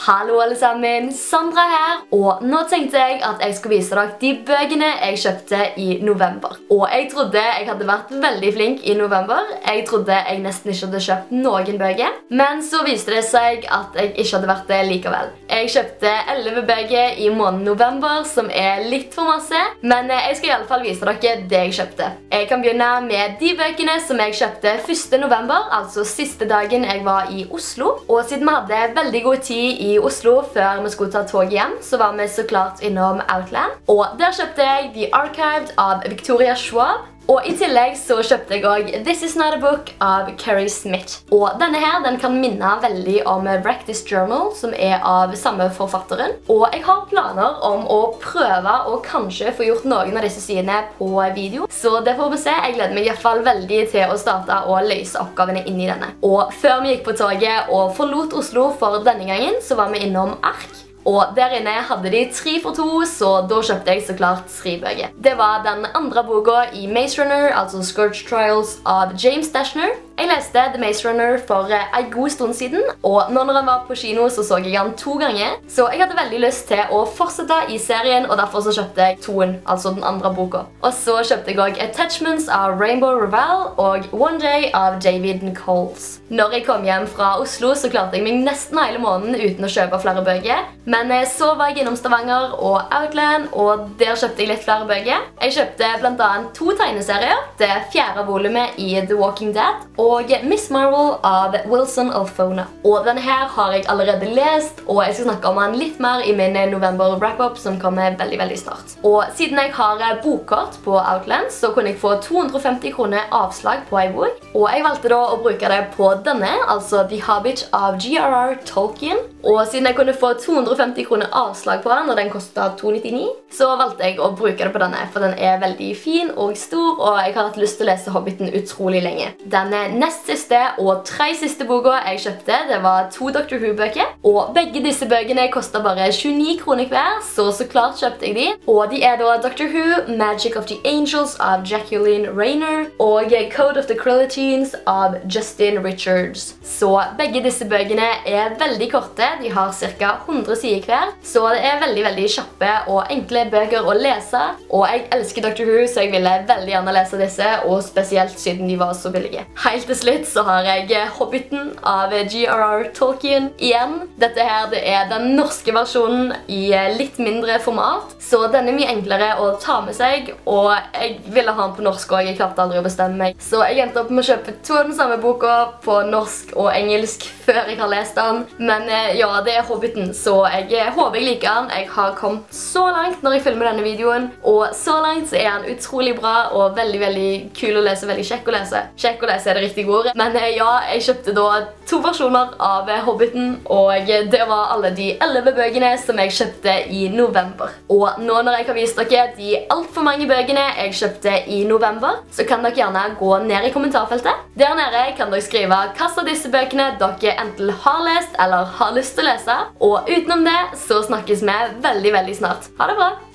Hallo alle sammen, Sandra her, og nå tenkte jeg at jeg skulle vise dere de bøkene jeg kjøpte i november. Og jeg trodde jeg hadde vært veldig flink i november. Jeg trodde jeg nesten ikke hadde kjøpt noen bøker, men så viste det seg at jeg ikke hadde vært det likevel. Jeg kjøpte 11 bøker i måneden november, som er litt for masse, men jeg skal i alle fall vise dere det jeg kjøpte. Jeg kan begynne med de bøkene som jeg kjøpte 1. november, altså siste dagen jeg var i Oslo. Og siden vi hadde veldig god tid i i Oslo før vi skulle ta tog hjem, så var vi så klart innom Outland. Og der kjøpte jeg The Archived av Victoria Schwab. Og I tillegg så kjøpte jeg også This Is Not A Book av Carrie Smith. Og denne her den kan minne veldig om Practice Journal, som er av samme forfatteren. Og jeg har planer om å prøve å kanskje få gjort noen av disse sidene på video. Så det får vi se. Jeg gleder meg i hvert fall veldig til å starte å løse oppgavene inn i denne. Og før vi gikk på toget og forlot Oslo for denne gangen, så var vi innom Ark. Og der inne hadde de tre for to, så da kjøpte jeg så klart tre bøker. Det var den andre boka i Maze Runner, altså Scourge Trials av James Dashner. Jeg leste The Maze Runner for eh, en god stund siden, og når han var på kino, så så jeg han to ganger. Så jeg hadde veldig lyst til å fortsette i serien, og derfor så kjøpte jeg toen, altså den andre boka. Og så kjøpte jeg også Attachments av Rainbow Revelle og One Day av David Nichols. Når jeg kom hjem fra Oslo, så klarte jeg meg nesten hele måneden uten å kjøpe flere bøker. Men eh, så var jeg innom Stavanger og Outland, og der kjøpte jeg litt flere bøker. Jeg kjøpte blant annet to tegneserier, det fjerde volumet i The Walking Dead, og og Miss Marvel av Wilson Alfona. Og denne her har jeg allerede lest, og jeg skal snakke om den litt mer i min november wrap-up som kommer veldig, veldig snart. Og siden jeg har bokkort på Outlands, så kunne jeg få 250 kroner avslag på ei bok. Og jeg valgte da å bruke det på denne, altså The Hobbit av G.R.R. Tolkien. Og siden jeg kunne få 250 kroner avslag på den, og den kostet 299, så valgte jeg å bruke det på denne, for den er veldig fin og stor, og jeg har hatt lyst til å lese Hobbiten utrolig lenge. Den er nest siste og tre siste boka jeg kjøpte, det var to Dr. Who-bøker. Og begge disse bøkene kosta bare 29 kroner hver, så så klart kjøpte jeg de. Og de er da Dr. Who, Magic of the Angels av Jacqueline Rayner og Code of the Krillitines av Justin Richards. Så begge disse bøkene er veldig korte, de har ca. 100 sider hver, så det er veldig, veldig kjappe og enkle bøker å lese. Og jeg elsker Dr. Who, så jeg ville veldig gjerne lese disse, og spesielt siden de var så billige. Helt til slutt så har jeg Hobbiten av G.R.R. Tolkien igjen. Dette her det er den norske versjonen i litt mindre format, så den er mye enklere å ta med seg, og jeg ville ha den på norsk og jeg klarte aldri å bestemme meg. Så jeg endte opp med å kjøpe to av den samme boka på norsk og engelsk før jeg har lest den. Men eh, ja, det er Hobbiten, så jeg eh, håper jeg liker den. Jeg har kommet så langt når jeg filmer denne videoen, og så langt så er den utrolig bra og veldig, veldig kul å lese, veldig kjekk å lese. Kjekk å lese er det riktig riktige ord. Men eh, ja, jeg kjøpte da to versjoner av eh, Hobbiten, og det var alle de 11 bøkene som jeg kjøpte i november. Og nå når jeg har vist dere de alt for mange bøkene jeg kjøpte i november, så kan dere gjerne gå ned i kommentarfeltet. Der nede kan dere skrive hva av disse bøkene dere enten har lest eller har lyst til å lese. Og utenom det så snakkes vi veldig, veldig snart. Ha det bra!